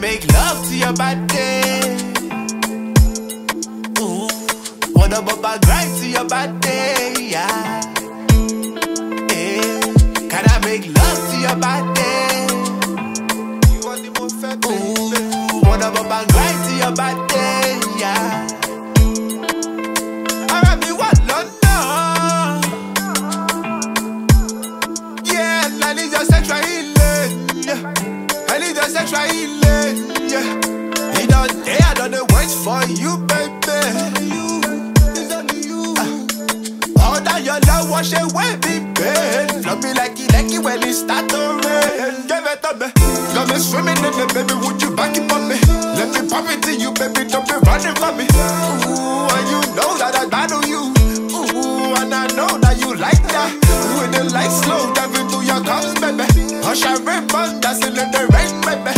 make love to your body? Ooh, wanna bump my grind to your body, yeah. Can I make love to your body? You want the most. Ooh, wanna bump my grind to your body, yeah. Ara mi wà sexual healing. Yeah. He done day, I done the wait for you, baby. You. All that your love wash away me pain. Me like it, like it when it start to rain. Give it to me. Got me swimming in it, baby. Would you back it for me? Let me pop it to you, baby. Don't be running from me. And ribbon, dancing in the rain, baby.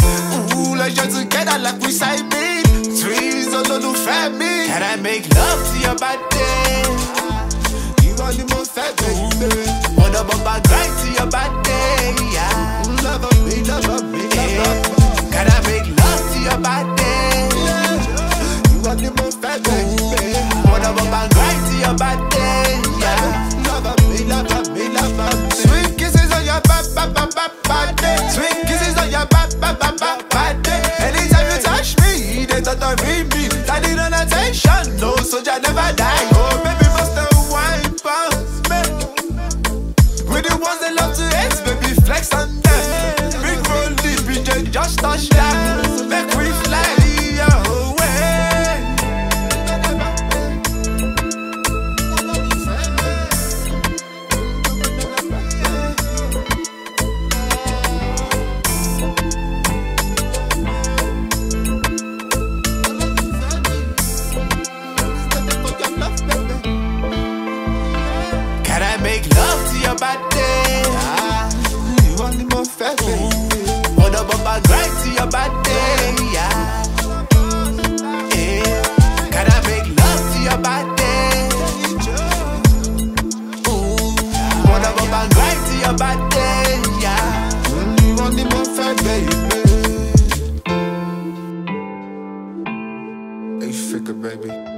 Ooh, let's just together like we side beat. Trees, a little family. Can I make love to your body? You are the most fat. Wanna bump my grind to your body, yeah. Love me, love me, love me. Can I make love to your body? You are the most baby. Wanna bump my grind to your body, yeah. Eh, Can I make love to your? Ooh, wanna bump my grind to your body, yeah. You want the baby. Baby.